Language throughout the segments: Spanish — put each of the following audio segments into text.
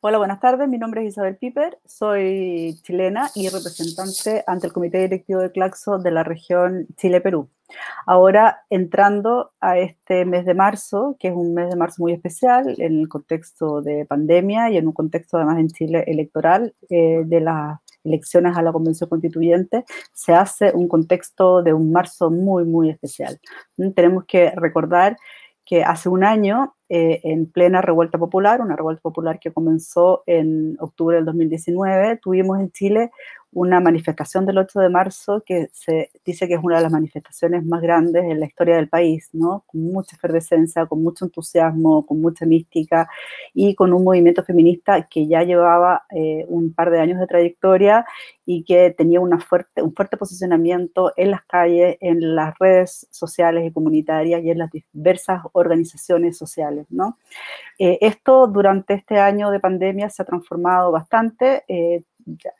Hola, buenas tardes. Mi nombre es Isabel Piper. Soy chilena y representante ante el Comité Directivo de Claxo de la región Chile-Perú. Ahora entrando a este mes de marzo, que es un mes de marzo muy especial en el contexto de pandemia y en un contexto además en Chile electoral eh, de las elecciones a la Convención Constituyente, se hace un contexto de un marzo muy, muy especial. Tenemos que recordar que hace un año, eh, en plena revuelta popular, una revuelta popular que comenzó en octubre del 2019, tuvimos en Chile una manifestación del 8 de marzo que se dice que es una de las manifestaciones más grandes en la historia del país, ¿no? Con mucha efervescencia, con mucho entusiasmo, con mucha mística y con un movimiento feminista que ya llevaba eh, un par de años de trayectoria y que tenía una fuerte, un fuerte posicionamiento en las calles, en las redes sociales y comunitarias y en las diversas organizaciones sociales, ¿no? Eh, esto durante este año de pandemia se ha transformado bastante. Eh,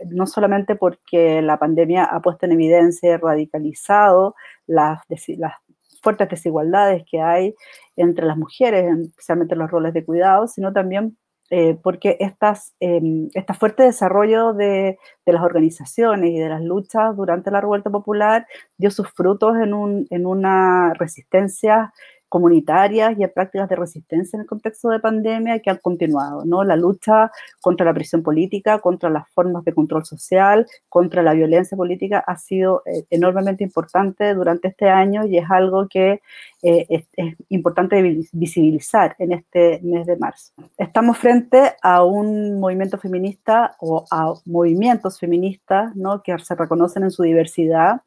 no solamente porque la pandemia ha puesto en evidencia radicalizado las, las fuertes desigualdades que hay entre las mujeres, especialmente los roles de cuidado, sino también eh, porque estas, em, este fuerte desarrollo de, de, las organizaciones y de las luchas durante la revuelta popular dio sus frutos en, un, en una resistencia comunitarias y a prácticas de resistencia en el contexto de pandemia que han continuado, ¿no? La lucha contra la presión política, contra las formas de control social, contra la violencia política ha sido eh, enormemente importante durante este año y es algo que eh, es, es, importante visibilizar en este mes de marzo. Estamos frente a un movimiento feminista o a movimientos feministas, ¿no? Que se reconocen en su diversidad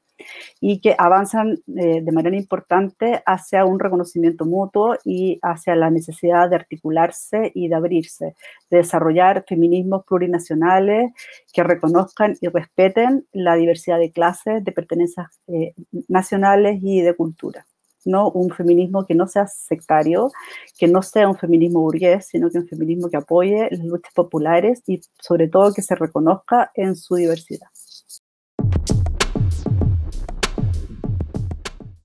y que avanzan eh, de manera importante hacia un reconocimiento mutuo y hacia la necesidad de articularse y de abrirse, de desarrollar feminismos plurinacionales que reconozcan y respeten la diversidad de clases, de pertenencias eh, nacionales y de cultura. ¿no? Un feminismo que no sea sectario, que no sea un feminismo burgués, sino que un feminismo que apoye las luchas populares y sobre todo que se reconozca en su diversidad.